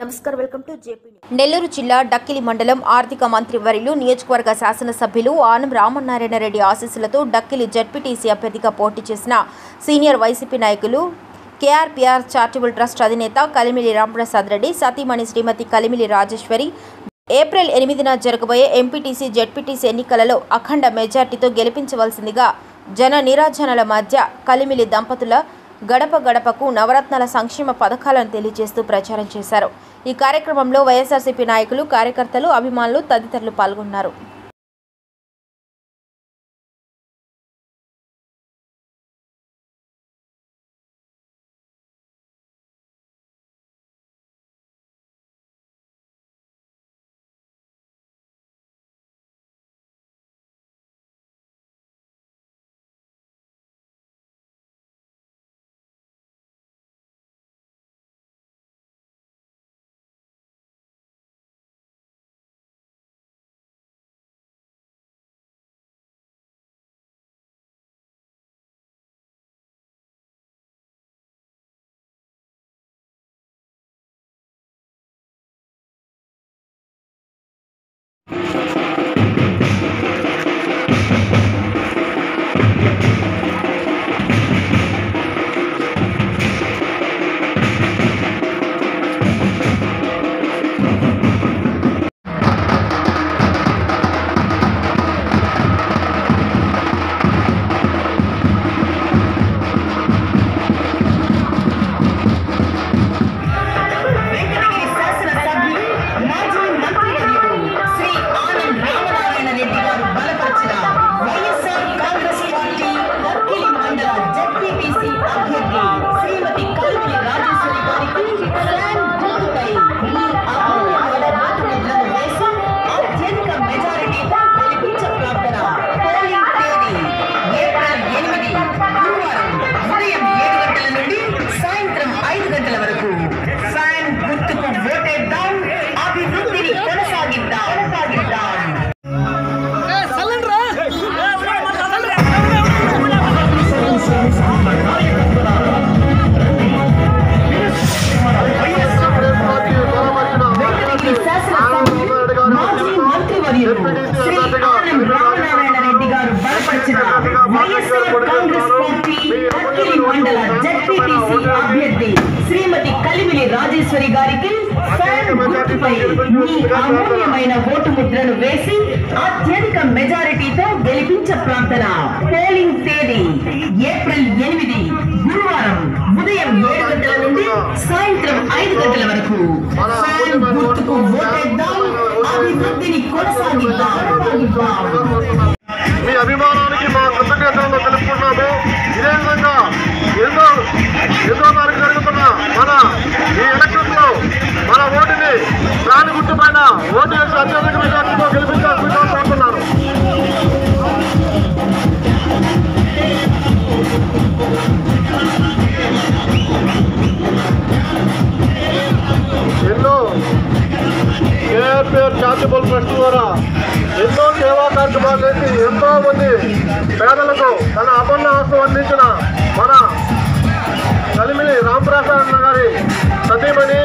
నమస్కారం. Welcome to JP Nellore జిల్లా డక్కిలి మండలం ఆర్థిక మంత్రి వర్యులు నియోజకవర్గ శాసనసభ్యులు ఆనం రామనారాయణ రెడ్డి ఆశీస్సులతో డక్కిలి జడ్పీటీసీ అభ్యర్థిగా పోటీ చేసిన సీనియర్ వైసీపీ నాయకులు కేఆర్పీఆర్ చారిటబుల్ ట్రస్ట్ అధినేత కలిమిలి రాంప్రసాద్ రెడ్డి సతీమణి శ్రీమతి కలిమిలి రాజేశ్వరి ఏప్రిల్ ఎనిమిదిన జరగబోయే ఎంపీటీసీ జడ్పీటీసీ ఎన్నికలలో అఖండ మెజార్టీతో గెలిపించవలసిందిగా జన నిరాజనల మధ్య కలిమిలి దంపతుల గడప గడపకు నవరత్నాల సంక్షేమ పథకాలను తెలియజేస్తూ ప్రచారం చేశారు. ఈ కార్యక్రమంలో వైఎస్ఆర్సీపీ నాయకులు కార్యకర్తలు అభిమానులు తదితరులు పాల్గొన్నారు. కాంగ్రెస్ పార్టీ అక్కిలి మండల జడ్పీటీసీ అభ్యర్థి శ్రీమతి కలిమిలి రాజేశ్వరి గారికి ఫ్యాన్ గుర్తుపై మీ అమూల్యమైన ఓటు ముద్రను వేసి అత్యధిక మెజారిటీతో గెలిపించ ప్రార్థన పోలింగ్ తేదీ ఏప్రిల్ ఎనిమిది గురువారం ఉదయం ఏడు గంటల నుండి సాయంత్రం ఐదు గంటల వరకు ఫ్యాన్ గుర్తుకు ఓటేద్దాం అభివృద్ధిని కొనసాగిద్దాం. ఇదే విధంగా ఎన్నో ఎన్నో తారీఖు జరుగుతున్న మన ఈ ఎలక్షన్ మన ఓటుని ప్రాణి పైన ఓటు వేసి అత్యధిక మెజార్టీతో గెలిపించాల్సిందిగా చారిటబుల్ ట్రస్ట్ ద్వారా ఎన్నో సేవా కార్యక్రమాలు చేసి ఎంతో మంది పేదలకు తన అపన్న ఆస్తి అందించిన మన కలిమిలి రామప్రసాద్ గారి సతీమణి